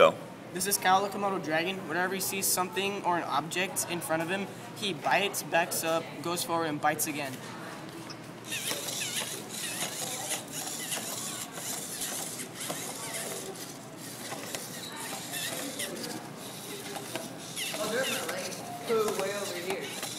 Go. This is Kyle the Komodo dragon. Whenever he sees something or an object in front of him, he bites, backs up, goes forward, and bites again. Oh, there's my leg. Way over